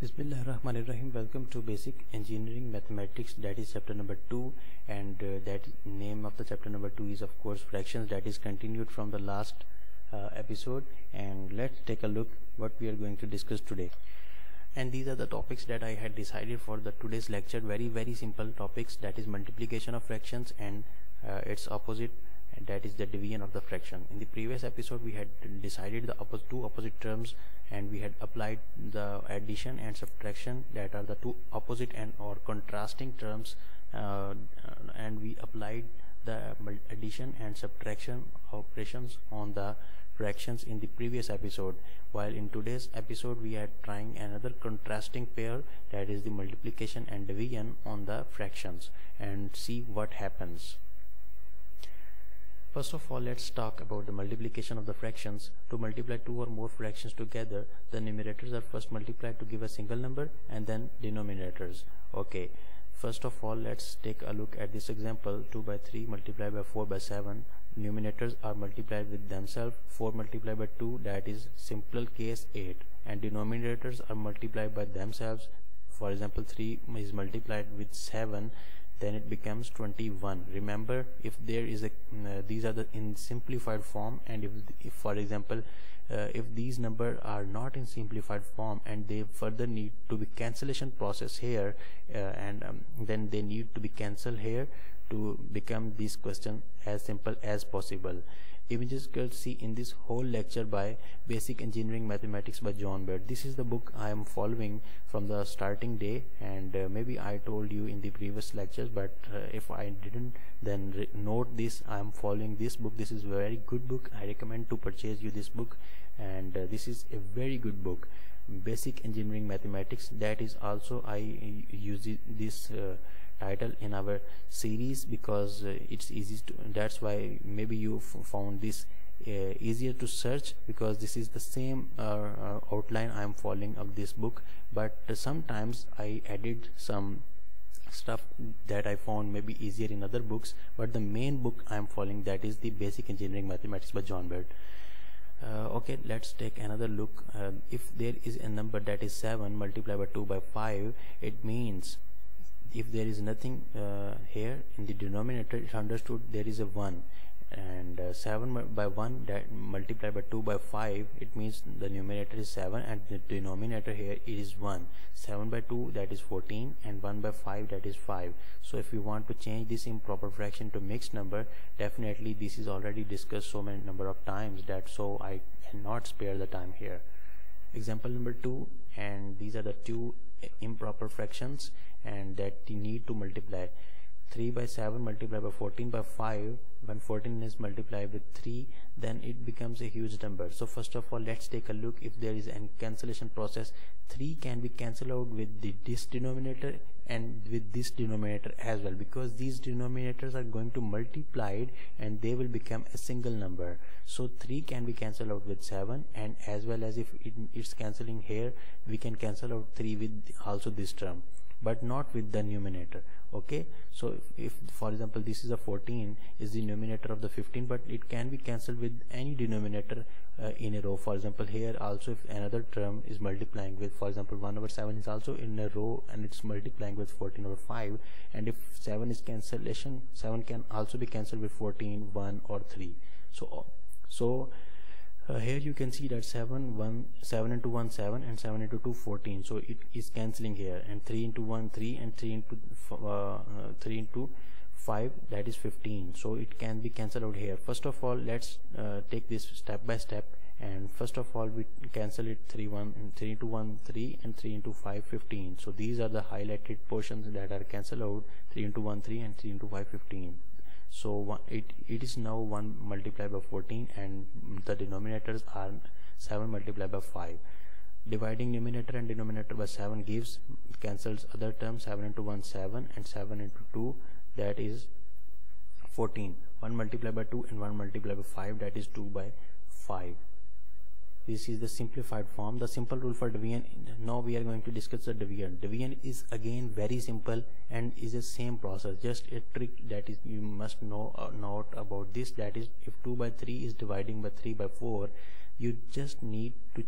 Bismillahirrahmanirrahim. Welcome to Basic Engineering Mathematics. That is chapter number two, and uh, that name of the chapter number two is of course fractions. That is continued from the last uh, episode. And let's take a look what we are going to discuss today. And these are the topics that I had decided for the today's lecture. Very very simple topics. That is multiplication of fractions and uh, its opposite that is the division of the fraction. In the previous episode we had decided the oppos two opposite terms and we had applied the addition and subtraction that are the two opposite and or contrasting terms uh, and we applied the addition and subtraction operations on the fractions in the previous episode. While in today's episode we are trying another contrasting pair that is the multiplication and division on the fractions and see what happens First of all, let's talk about the multiplication of the fractions. To multiply two or more fractions together, the numerators are first multiplied to give a single number and then denominators. Okay, first of all, let's take a look at this example. 2 by 3 multiplied by 4 by 7. Numerators are multiplied with themselves. 4 multiplied by 2, that is simple case 8. And denominators are multiplied by themselves. For example, 3 is multiplied with 7 then it becomes 21 remember if there is a uh, these are the in simplified form and if, if for example uh, if these number are not in simplified form and they further need to be cancellation process here uh, and um, then they need to be cancelled here to become this question as simple as possible images you'll see in this whole lecture by basic engineering mathematics by john Bird. this is the book i am following from the starting day and uh, maybe i told you in the previous lectures but uh, if i didn't then note this. I am following this book. This is a very good book. I recommend to purchase you this book and uh, this is a very good book. Basic engineering mathematics that is also i use this uh, title in our series because uh, it's easy to that's why maybe you found this uh, easier to search because this is the same uh, uh outline I am following of this book. But sometimes I added some stuff that I found maybe easier in other books. But the main book I am following that is the basic engineering mathematics by John Bird uh, okay let's take another look. Uh, if there is a number that is 7 multiplied by 2 by 5 it means if there is nothing uh, here in the denominator it's understood there is a 1 and uh, 7 by 1 that multiplied by 2 by 5 it means the numerator is 7 and the denominator here is 1 7 by 2 that is 14 and 1 by 5 that is 5 so if you want to change this improper fraction to mixed number definitely this is already discussed so many number of times that so I cannot spare the time here example number 2 and these are the two improper fractions and that you need to multiply 3 by 7 multiplied by 14 by 5 when 14 is multiplied with 3 then it becomes a huge number. So first of all let's take a look if there is an cancellation process. 3 can be cancelled out with the this denominator and with this denominator as well because these denominators are going to multiply it and they will become a single number. So 3 can be cancelled out with 7 and as well as if it, it's cancelling here we can cancel out 3 with also this term but not with the numerator okay? So if, if, for example this is a 14 is the numerator of the 15 but it can be cancelled with any denominator uh, in a row. For example here also if another term is multiplying with for example 1 over 7 is also in a row and it's multiplying with 14 over 5 and if 7 is cancellation 7 can also be cancelled with 14 1 or 3 so so uh, here you can see that 7 1 7 into 1 7 and 7 into 2 14 so it is cancelling here. And 3 into 1 3 and 3 into uh, uh, 3 into 5 that is 15 so it can be cancelled out here. First of all let's uh, take this step by step. And first of all we cancel it 3 1 and 3 into 1 3 and 3 into 5 15 so these are the highlighted portions that are cancelled out. 3 into 1 3 and 3 into 5 15 so it it is now 1 multiplied by 14 and the denominators are 7 multiplied by 5 dividing numerator and denominator by 7 gives cancels other terms 7 into 1 7 and 7 into 2 that is 14 1 multiplied by 2 and 1 multiplied by 5 that is 2 by 5 this is the simplified form. The simple rule for division now we are going to discuss the division division is again very simple and is the same process just a trick that is you must know uh, note about this that is if 2 by 3 is dividing by 3 by 4 you just need to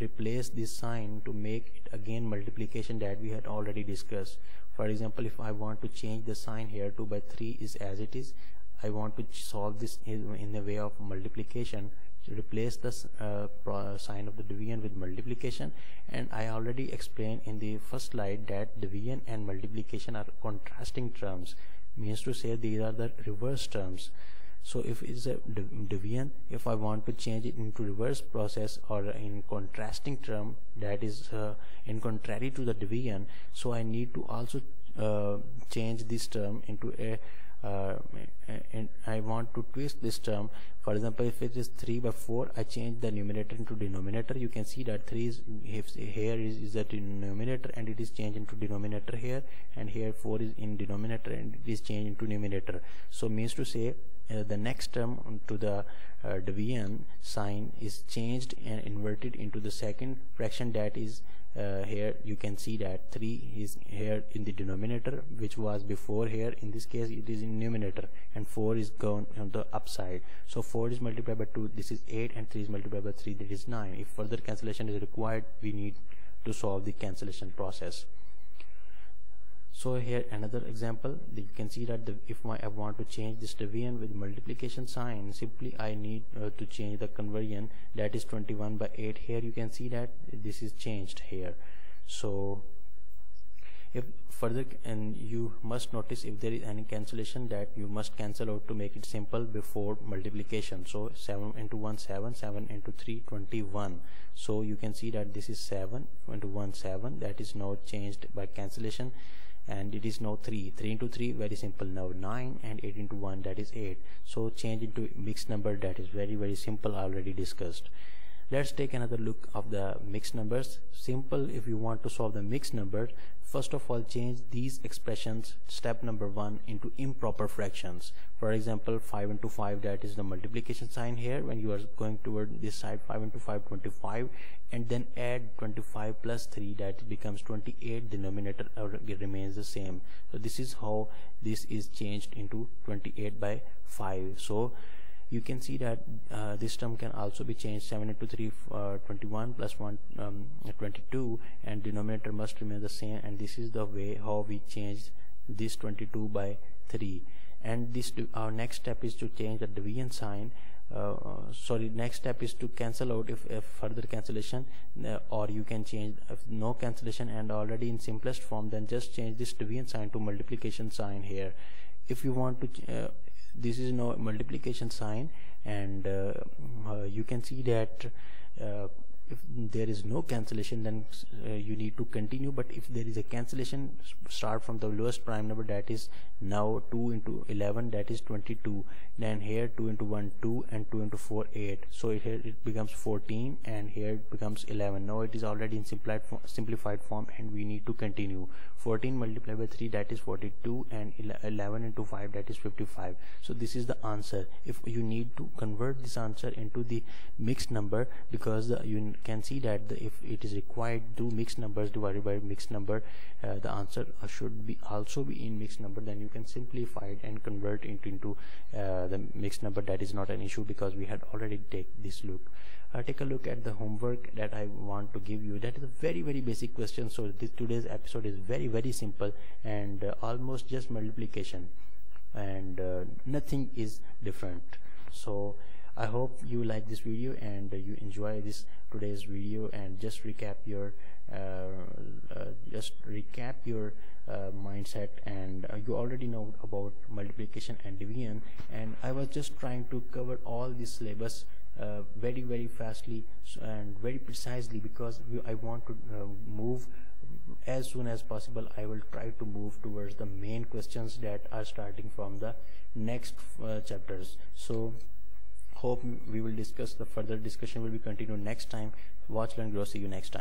replace this sign to make it again multiplication that we had already discussed. For example if I want to change the sign here 2 by 3 is as it is I want to solve this in, the way of multiplication replace the uh, sign of the division with multiplication. And I already explained in the first slide that division and multiplication are contrasting terms. Means to say these are the reverse terms. So if it's a division if I want to change it into reverse process or in contrasting term that is uh, in contrary to the division so I need to also uh, change this term into a uh, and I want to twist this term. For example if it is 3 by 4 I change the numerator into denominator. You can see that 3 is here is, is the denominator and it is changed into denominator here and here 4 is in denominator and it is changed into numerator. So means to say uh, the next term to the uh, division sign is changed and inverted into the second fraction that is uh, here. You can see that 3 is here in the denominator which was before here. In this case it is in numerator and 4 is gone on the upside. So 4 is multiplied by 2 this is 8 and 3 is multiplied by 3 that is 9 if further cancellation is required we need to solve the cancellation process so here another example. You can see that the, if my I want to change this division with multiplication sign simply I need uh, to change the conversion that is 21 by 8 here you can see that this is changed here. So if further and you must notice if there is any cancellation that you must cancel out to make it simple before multiplication. So 7 into 1 7 7 into 3 21 so you can see that this is 7 into 1 7 that is now changed by cancellation and it is now 3 3 into 3 very simple. Now 9 and 8 into 1 that is 8 so change into mixed number that is very very simple I already discussed let's take another look of the mixed numbers. Simple if you want to solve the mixed number first of all change these expressions step number one into improper fractions. For example 5 into 5 that is the multiplication sign here when you are going toward this side 5 into 5 25 and then add 25 plus 3 that becomes 28 denominator remains the same. So this is how this is changed into 28 by 5 so you can see that uh, this term can also be changed 7 into 3 uh, 21 plus 1 um, 22 and denominator must remain the same and this is the way how we change this 22 by 3 and this our next step is to change the division sign uh, sorry next step is to cancel out if, if further cancellation uh, or you can change if no cancellation and already in simplest form then just change this division sign to multiplication sign here. If you want to uh, this is no multiplication sign and uh, uh, you can see that uh, if there is no cancellation then uh, you need to continue. But if there is a cancellation start from the lowest prime number that is now 2 into 11 that is 22 then here 2 into 1 2 and 2 into 4 8 so it, here it becomes 14 and here it becomes 11 now it is already in simplified form, simplified form and we need to continue. 14 multiplied by 3 that is 42 and 11 into 5 that is 55 so this is the answer. If you need to convert this answer into the mixed number because the, you can see that the, if it is required to mixed numbers divided by mixed number uh, the answer should be also be in mixed number then you can simplify it and convert it into uh, the mixed number. That is not an issue because we had already take this look. Uh, take a look at the homework that I want to give you. That is a very very basic question. So this today's episode is very very simple and uh, almost just multiplication. And uh, nothing is different. So I hope you like this video and you enjoy this today's video and just recap your uh, uh, just recap your uh, mindset and you already know about multiplication and division. And I was just trying to cover all this syllabus uh, very very fastly and very precisely because I want to uh, move as soon as possible. I will try to move towards the main questions that are starting from the next uh, chapters. So hope we will discuss the further discussion will be continued next time. Watch learn grow. See you next time